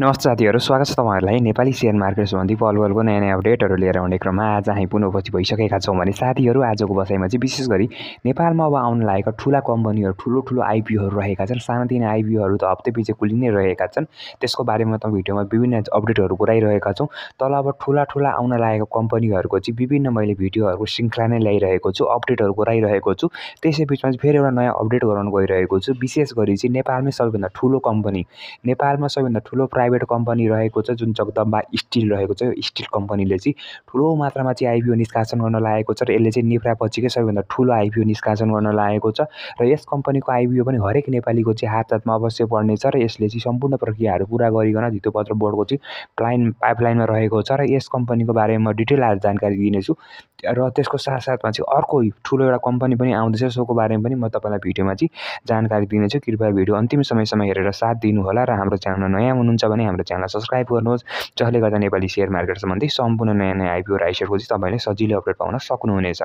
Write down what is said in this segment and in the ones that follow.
नमस्ते साथीहरू स्वागत छ तपाईँहरूलाई। नेपाली सेयर मार्केट सम्बन्धी पलवलको नयाँ नयाँ अपडेटहरू लिएर आउने क्रममा आज हामी पुनः उपस्थित भइसकेका छौँ भने साथीहरू आजको बसाइमा चाहिँ विशेष गरी नेपालमा अब आउन लागेका ठुला कम्पनीहरू ठुलो ठुलो आइपिओहरू रहेका छन्। सानोतिनो आइपिओहरू त हप्ते पछि खुलि नै रहेका छन्। त्यसको बारेमा त भिडियोमा विभिन्न अपडेटहरू गराइरहेका छौँ। तल अब ठुला ठुला आउन लागेको कम्पनीहरूको चाहिँ विभिन्न मैले भिडियोहरूको श्रृङ्खला नै ल्याइरहेको छु अपडेटहरू गराइरहेको छु। त्यसै बिचमा चाहिँ फेरि एउटा नयाँ अपडेट गराउन गइरहेको छु। विशेष गरी चाहिँ नेपालमै सबैभन्दा ठुलो कम्पनी नेपालमा सबैभन्दा ठुलो प्राइभेट कम्पनी रहेको छ जुन जगदम्बा स्टिल रहेको छ यो स्टिल कम्पनीले चाहिँ ठुलो मात्रामा चाहिँ आइपिओ निष्कासन गर्न लागेको छ र यसले चाहिँ निफ्रापछिकै सबैभन्दा ठुलो आइपिओ निष्कासन गर्न लागेको छ र यस कम्पनीको आइपिओ पनि हरेक नेपालीको चाहिँ हात हातमा अवश्य पर्नेछ र यसले चाहिँ सम्पूर्ण प्रक्रियाहरू पुरा गरिकन धितोपत्र बोर्डको चाहिँ प्लाइन पाइपलाइनमा रहेको छ र यस कम्पनीको बारेमा म डिटेल आज जानकारी दिनेछु र त्यसको साथसाथमा चाहिँ अर्को ठुलो एउटा कम्पनी पनि आउँदैछ सोको बारेमा पनि म तपाईँलाई भिडियोमा चाहिँ जानकारी दिनेछु। कृपया भिडियो अन्तिम समयसम्म हेरेर साथ दिनुहोला र हाम्रो च्यानलमा नयाँ हुनुहुन्छ भने हाम्रो च्यानललाई सब्सक्राइब गर्नुहोस् जसले गर्दा नेपाली सेयर मार्केट सम्बन्धी सम्पूर्ण नयाँ नयाँ आइपिओ आइसकेको चाहिँ तपाईँले सजिलै अपडेट पाउन सक्नुहुनेछ।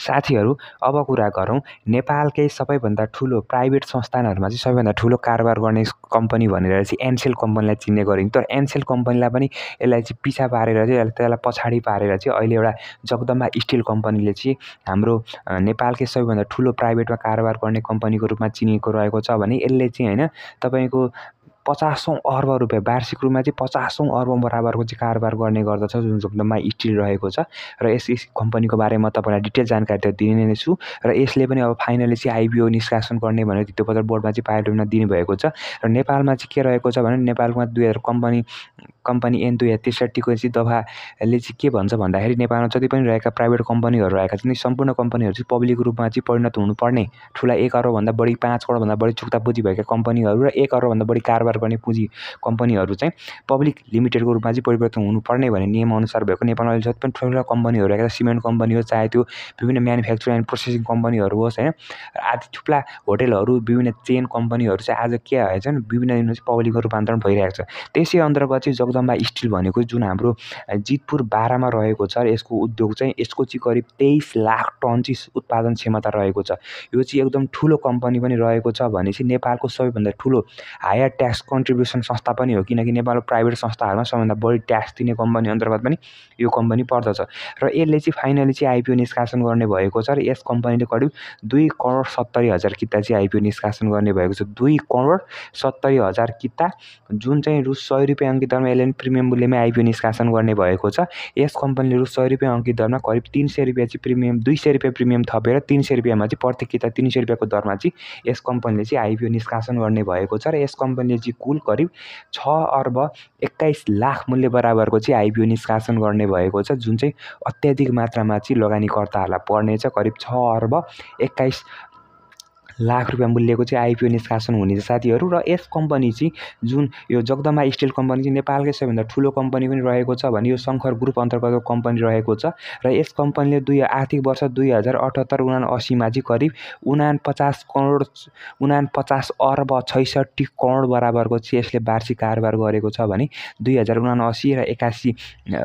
साथीहरू अब कुरा गरौँ नेपालकै सबैभन्दा ठुलो प्राइभेट संस्थानहरूमा चाहिँ सबैभन्दा ठुलो कारोबार गर्ने कम्पनी भनेर चाहिँ एनसेल कम्पनीलाई चिन्ने गरिन्छ। तर एनसेल कम्पनीलाई पनि यसलाई चाहिँ पिछा पारेर चाहिँ त्यसलाई पछाडि पारेर चाहिँ अहिले एउटा जगदम्बा स्टिल कम्पनीले चाहिँ हाम्रो नेपालकै सबैभन्दा ठुलो प्राइभेटमा कारोबार गर्ने कम्पनीको रूपमा चिनिएको रहेको छ भने यसले चाहिँ होइन तपाईँको पचासौँ अर्ब रुपियाँ वार्षिक रूपमा चाहिँ पचासौँ अर्ब बराबरको चाहिँ कारोबार गर्ने गर्दछ जुन जगदम्बा स्टिल रहेको छ। र यस कम्पनीको बारेमा तपाईँलाई डिटेल जानकारी त दिने नै छु। र यसले पनि अब फाइनली चाहिँ आइपिओ निष्कासन गर्ने भनेर धितोपत्र बोर्डमा चाहिँ पाइलटमा दिनुभएको छ। र नेपालमा चाहिँ के रहेको छ भने नेपालमा दुई हजार कम्पनी कम्पनी एन दुई हजार त्रिसठीको चाहिँ दफाले चाहिँ के भन्छ भन्दाखेरि नेपालमा जति पनि रहेका प्राइभेट कम्पनीहरू रहेका छन् सम्पूर्ण कम्पनीहरू चाहिँ पब्लिक रूपमा चाहिँ परिणत हुनुपर्ने ठुला एक अरबभन्दा बढी पाँच करोडभन्दा बढी चुक्ता पुँजी भएका कम्पनीहरू र एक अरबभन्दा बढी कारोबार गर्ने पुँजी कम्पनीहरू चाहिँ पब्लिक लिमिटेडको रूपमा चाहिँ परिवर्तन हुनुपर्ने भन्ने नियमअनुसार भएको नेपालमा अहिले जति पनि ठुल्ठुला कम्पनीहरू रहेका सिमेन्ट कम्पनी होस् चाहे त्यो विभिन्न म्यानुफ्याक्चरिङ एन्ड प्रोसेसिङ कम्पनीहरू होस् होइन आदि थुप्ला होटेलहरू विभिन्न चेन कम्पनीहरू चाहिँ आज के भएछन् विभिन्न दिनमा चाहिँ पब्लिकको रूपान्तरण भइरहेको छ। त्यसै अन्तर्गत चाहिँ जगदम्बा स्टिल भनेको जुन हाम्रो जितपुर बाह्रमा रहेको छ यसको उद्योग चाहिँ यसको चाहिँ करिब तेइस लाख टन चाहिँ उत्पादन क्षमता रहेको छ। यो चाहिँ एकदम ठुलो कम्पनी पनि रहेको छ भने चाहिँ नेपालको सबैभन्दा ठुलो हायर ट्याक्स कन्ट्रिब्युसन संस्था पनि हो किनकि नेपालको प्राइभेट संस्थाहरूमा सबैभन्दा बढी ट्याक्स दिने कम्पनी अन्तर्गत पनि यो कम्पनी पर्दछ। र यसले चाहिँ फाइनली चाहिँ आइपिओ निष्कासन गर्ने भएको छ र यस कम्पनीले करिब दुई करोड सत्तरी हजार किता चाहिँ आइपिओ निष्कासन गर्ने भएको छ। दुई करोड सत्तरी हजार किता जुन चाहिँ रु. सय रुपियाँ अङ्कित दरमा एलएन प्रिमियम मूल्यमै आइपिओ निष्कासन गर्ने भएको छ। यस कम्पनीले रु. सय रुपियाँ अङ्कित दरमा करिब तिन सय रुपियाँ चाहिँ प्रिमियम दुई सय रुपियाँ प्रिमियम थपेर तिन सय रुपियाँमा चाहिँ प्रत्येक किता तिन सय रुपियाँको दरमा चाहिँ यस कम्पनीले चाहिँ आइपिओ निष्कासन गर्ने भएको छ। र यस कम्पनीले चाहिँ कुल करिब छ अर्ब एक्काइस लाख मूल्य बराबरको चाहिँ आइपिओ निष्कासन गर्ने भएको छ जुन चाहिँ अत्याधिक मात्रामा चाहिँ लगानीकर्ताहरूलाई पर्नेछ। करिब छ अर्ब एक्काइस लाख रुपियाँ मूल्यको चाहिँ आइपिओ निष्कासन हुनेछ साथीहरू र यस कम्पनी चाहिँ जुन यो जगदम्बा स्टिल कम्पनी चाहिँ नेपालकै सबैभन्दा ठुलो कम्पनी पनि रहेको छ भने यो शङ्कर ग्रुप अन्तर्गतको कम्पनी रहेको छ र यस कम्पनीले दुई आर्थिक वर्ष दुई हजार अठहत्तर उना असीमा चाहिँ करिब उना पचास करोड उना पचास अर्ब छैसठी करोड बराबरको चाहिँ यसले वार्षिक कारोबार गरेको छ भने दुई हजार उना असी र एकासी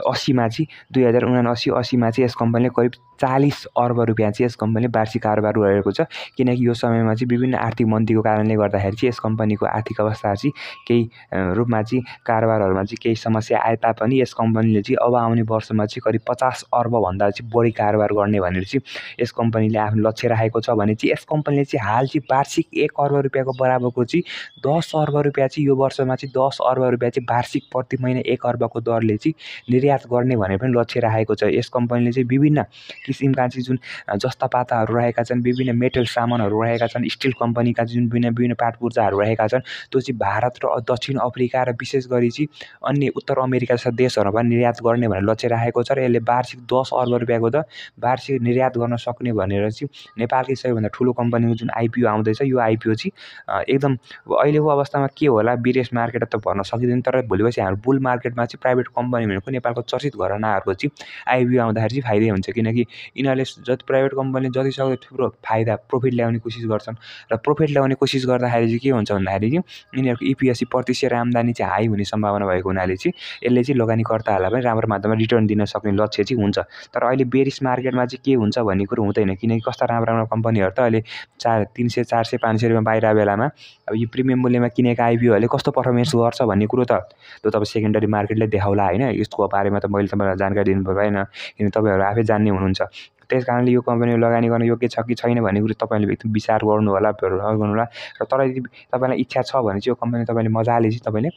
असीमा चाहिँ दुई हजार उना असी असीमा चाहिँ यस कम्पनीले करिब चालिस अर्ब रुपियाँ चाहिँ यस कम्पनीले वार्षिक कारोबार गरेको छ। किनकि यो समयमा चाहिँ विभिन्न आर्थिक मन्दीको कारणले गर्दाखेरि चाहिँ यस कम्पनीको आर्थिक अवस्था चाहिँ केही रूपमा चाहिँ कारोबारहरूमा चाहिँ केही समस्या आए तापनि यस कम्पनीले चाहिँ अब आउने वर्षमा चाहिँ करिब पचास अर्बभन्दा चाहिँ बढी कारोबार गर्ने भनेर चाहिँ यस कम्पनीले आफ्नो लक्ष्य राखेको छ भने चाहिँ यस कम्पनीले चाहिँ हाल चाहिँ वार्षिक एक अर्ब रुपियाँको बराबरको चाहिँ दस अर्ब रुपियाँ चाहिँ यो वर्षमा चाहिँ दस अर्ब रुपियाँ चाहिँ वार्षिक प्रति महिना एक अर्बको दरले चाहिँ निर्यात गर्ने भनेर पनि लक्ष्य राखेको छ। यस कम्पनीले चाहिँ विभिन्न किसिमका चाहिँ जुन जस्तापाताहरू रहेका छन् विभिन्न मेटल सामानहरू रहेका छन् स्टिल कम्पनीका जुन विभिन्न विभिन्न पाट पूर्जाहरू रहेका छन् त्यो चाहिँ भारत र दक्षिण अफ्रिका र विशेष गरी चाहिँ अन्य उत्तर अमेरिका जस्ता देशहरूमा निर्यात गर्ने भनेर लक्ष्य राखेको छ र यसले वार्षिक दस अर्ब रुपियाँको त वार्षिक निर्यात गर्न सक्ने भनेर चाहिँ नेपालकै सबैभन्दा ठुलो कम्पनीको जुन आइपिओ आउँदैछ यो आइपिओ चाहिँ एकदम अहिलेको अवस्थामा के होला विदेश मार्केट त भन्न सकिँदैन तर भोलि पर्सि हाम्रो बुल मार्केटमा चाहिँ प्राइभेट कम्पनी भनेको नेपालको चर्चित घरनाहरूको चाहिँ आइपिओ आउँदाखेरि चाहिँ फाइदै हुन्छ किनकि यिनीहरूले जति प्राइभेट कम्पनीले जतिसक्दो थुप्रो फाइदा प्रोफिट ल्याउने कोसिस गर्छन् र प्रोफिट ल्याउने कोसिस गर्दाखेरि चाहिँ के हुन्छ भन्दाखेरि चाहिँ यिनीहरूको इपिएससी प्रति सेयर आम्दानी चाहिँ हाई हुने सम्भावना भएको हुनाले चाहिँ यसले चाहिँ लगानीकर्ताहरूलाई पनि राम्रो मात्रामा रिटर्न दिन सक्ने लक्ष्य चाहिँ हुन्छ। तर अहिले बेरिस मार्केटमा चाहिँ के हुन्छ भन्ने कुरो हुँदैन किनकि कस्ता राम्रो राम्रो कम्पनीहरू त अहिले चार तिन सय चार सय पाँच सय रुपियाँ बाहिर बेलामा अब यो प्रिमियम मूल्यमा किनेका आइपिओहरूले कस्तो पर्फर्मेन्स गर्छ भन्ने कुरो त त्यो तपाईँ सेकेन्डरी मार्केटले देखाउला होइन। यसको बारेमा त मैले तपाईँलाई जानकारी दिनु भएन। किनकि तपाईँहरू आफै जान्ने हुनुहुन्छ। त्यस कारणले यो कम्पनीमा लगानी गर्न योग्य छ कि छैन भन्ने कुरो तपाईँले एकदम विचार गर्नु होला गर्नु होला र तर यदि तपाईँलाई इच्छा छ भने चाहिँ यो कम्पनी तपाईँले मजाले चाहिँ तपाईँले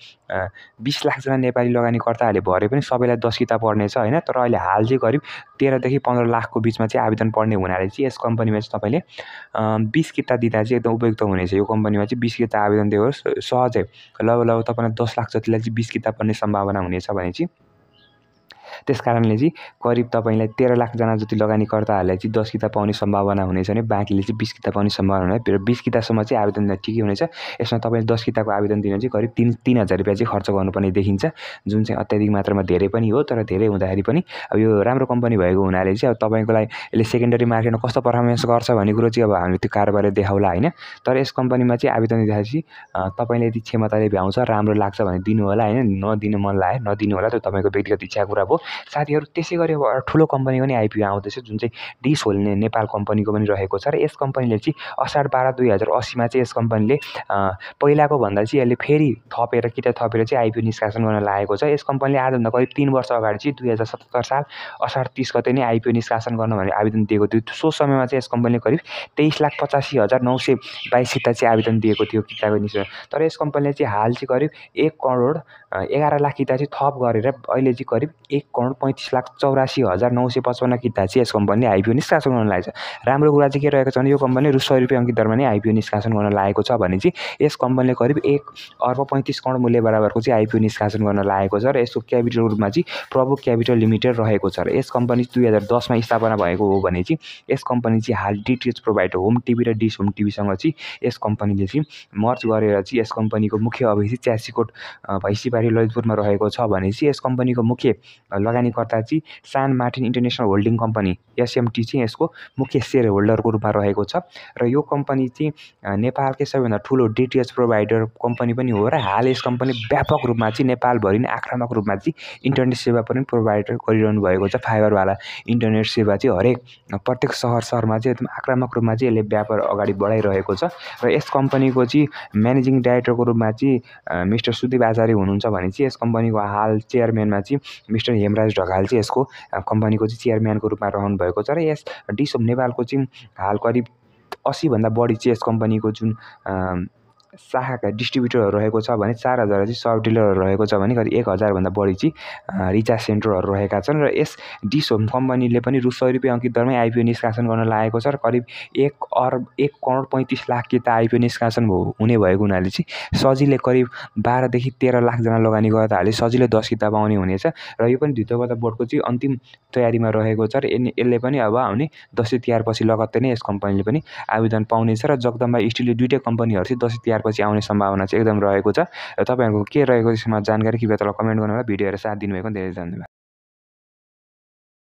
बिस लाखजना नेपाली लगानीकर्ताहरूले भरे पनि सबैलाई दस किताब पढ्नेछ होइन। तर अहिले हाल चाहिँ करिब तेह्रदेखि पन्ध्र लाखको बिचमा चाहिँ आवेदन पढ्ने हुनाले चाहिँ यस कम्पनीमा चाहिँ तपाईँले बिस किताब दिँदा चाहिँ एकदम उपयुक्त हुनेछ। यो कम्पनीमा चाहिँ बिस किताब आवेदन दियोस् सहजै। लगभग लगभग तपाईँलाई दस लाख जतिलाई चाहिँ बिस किताब पढ्ने सम्भावना हुनेछ भने चाहिँ त्यस कारणले चाहिँ करिब तपाईँलाई तेह्र लाखजना जति लगानीकर्ताहरूलाई चाहिँ दस किताब पाउने सम्भावना हुनेछ भने बाँकीले चाहिँ बिस किताब पाउने सम्भावना हुने र बिस किताबसम्म चाहिँ आवेदन ठिकै हुनेछ। यसमा तपाईँले दस किताबको आवेदन दिन चाहिँ करिब तिन तिन हजार रुपियाँ चाहिँ खर्च गर्नुपर्ने देखिन्छ। जुन चाहिँ अत्याधिक मात्रामा धेरै पनि हो तर धेरै हुँदाखेरि पनि अब यो राम्रो कम्पनी भएको हुनाले चाहिँ अब तपाईँको लागि यसले सेकेन्डरी मार्केटमा कस्तो पर्फर्मेन्स गर्छ भन्ने कुरो चाहिँ अब हामीले त्यो कारोबारले देखाउला होइन। तर यस कम्पनीमा चाहिँ आवेदन दिँदाखेरि तपाईँले यदि क्षमताले भ्याउँछ राम्रो लाग्छ भने दिनु होला होइन। नदिनु मन लाग्यो नदिनु होला त्यो तपाईँको व्यक्तिगत इच्छाको कुरा हो साथीहरू त्यसै गरी अब ठुलो कम्पनीको पनि आइपिओ आउँदैछ जुन चाहिँ डिस होल्ने नेपाल कम्पनीको पनि रहेको छ। र यस कम्पनीले चाहिँ असार बाह्र दुई हजार असीमा चाहिँ यस कम्पनीले पहिलाको भन्दा चाहिँ यसले फेरि थपेर किता थपेर चाहिँ आइपिओ निष्कासन गर्न लागेको छ। यस कम्पनीले आजभन्दा करिब तिन वर्ष अगाडि चाहिँ दुई हजार सतहत्तर साल असार तिस गते नै आइपिओ निष्कासन गर्न भने आवेदन दिएको थियो। सो समयमा चाहिँ यस कम्पनीले करिब तेइस लाख पचासी हजार नौ सय बाइस सिता चाहिँ आवेदन दिएको थियो किताको निष्कासन। तर यस कम्पनीले चाहिँ हाल चाहिँ करिब एक करोड एघार लाख किता चाहिँ थप गरेर अहिले चाहिँ करिब एक करोड पैँतिस लाख चौरासी हजार नौ सय पचपन्न किता चाहिँ यस कम्पनीले आइपिओ निष्कासन गर्न लागेको छ। राम्रो कुरा चाहिँ के रहेको छ भने यो कम्पनीले रु सय रुपियाँ अङ्कित दरमा नै आइपिओ निष्कासन गर्न लागेको छ भने चाहिँ यस कम्पनीले करिब एक अर्ब पैँतिस करोड मूल्य बराबरको चाहिँ आइपिओ निष्कासन गर्न लागेको छ र यसको क्यापिटल रूपमा चाहिँ प्रभु क्यापिटल लिमिटेड रहेको छ र यस कम्पनी दुई हजार दसमा स्थापना भएको हो भने चाहिँ यस कम्पनी चाहिँ हाल डिटिएच प्रोभाइडर होम टिभी र डिस होम टिभीसँग चाहिँ यस कम्पनीले चाहिँ मर्च गरेर चाहिँ यस कम्पनीको मुख्य चाहिँ च्यासीकोट भैँसीबारी ललितपुरमा रहेको छ भने चाहिँ यस कम्पनीको मुख्य लगानीकर्ता चाहिँ San Martin international holding company SMT चाहिँ यसको मुख्य सेयर होल्डरको रूपमा रहेको छ। र यो कम्पनी चाहिँ नेपालकै सबैभन्दा ठुलो डिटिएच प्रोभाइडर कम्पनी पनि हो र हाल यस कम्पनी व्यापक रूपमा चाहिँ नेपालभरि नै आक्रामक रूपमा चाहिँ इन्टरनेट सेवा पनि प्रोभाइडर गरिरहनु भएको छ। फाइबरवाला इन्टरनेट सेवा चाहिँ हरेक प्रत्येक सहर सहरमा चाहिँ एकदम आक्रामक रूपमा चाहिँ यसले व्यापार अगाडि बढाइरहेको छ। र यस कम्पनीको चाहिँ म्यानेजिङ डाइरेक्टरको रूपमा चाहिँ मिस्टर सुदीप आचार्य हुनुहुन्छ। भने चाहिँ यस कम्पनीको हाल चेयरम्यानमा चाहिँ मिस्टर हेमराज ढकाल चाहिँ यसको कम्पनीको चाहिँ चेयरम्यानको रूपमा रहनु भएको छ र यस डिसोम नेपालको चाहिँ हाल करिब असीभन्दा बढी चाहिँ यस कम्पनीको जुन शाखाका डिस्ट्रिब्युटरहरू रहेको छ भने चार हजार चाहिँ सब डिलरहरू रहेको छ भने करिब एक हजारभन्दा बढी चाहिँ रिचार्ज सेन्टरहरू रहेका छन् र यस डिस होम कम्पनीले पनि रु सय रुपियाँ अङ्कित दरमै आइपिओ निष्कासन गर्न लागेको छ र करिब एक अरब एक करोड पैँतिस लाख कि त आइपिओ निष्कासन हुने भएको हुनाले चाहिँ सजिलै करिब बाह्रदेखि तेह्र लाखजना लगानी गर्दाहरूले सजिलै दस किताब आउने हुनेछ र यो पनि द्वितीयपद बोर्डको चाहिँ अन्तिम तयारीमा रहेको छ र यसले पनि अब आउने दसैँ तिहारपछि लगत्तै नै यस कम्पनीले पनि आवेदन पाउनेछ र जगदम्बा स्टिलले दुइटै कम्पनीहरू चाहिँ दसैँ तिहार पछि आउने सम्भावना चाहिँ एकदम रहेको छ। र तपाईँहरूको के रहेको यसमा जानकारी कृपया तल कमेन्ट गर्नु होला भिडियो हेरेर साथ दिनुभएको धेरै धन्यवाद।